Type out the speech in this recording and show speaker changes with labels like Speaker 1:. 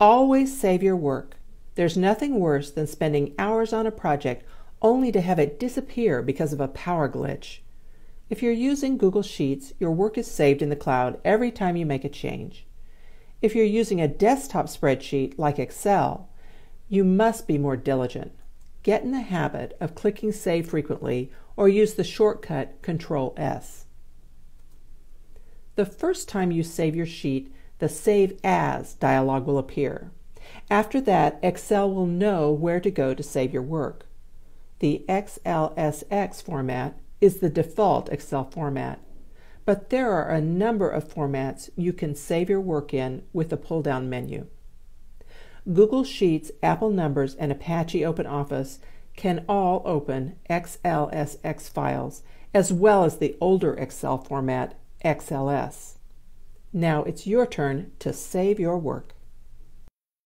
Speaker 1: Always save your work. There's nothing worse than spending hours on a project only to have it disappear because of a power glitch. If you're using Google Sheets, your work is saved in the cloud every time you make a change. If you're using a desktop spreadsheet like Excel, you must be more diligent. Get in the habit of clicking Save frequently or use the shortcut Control S. The first time you save your sheet, the Save As dialog will appear. After that, Excel will know where to go to save your work. The XLSX format is the default Excel format, but there are a number of formats you can save your work in with the pull-down menu. Google Sheets, Apple Numbers, and Apache OpenOffice can all open XLSX files, as well as the older Excel format, XLS. Now it's your turn to save your work.